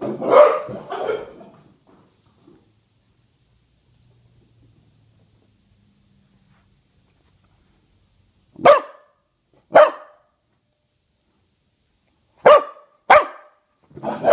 Ha ha!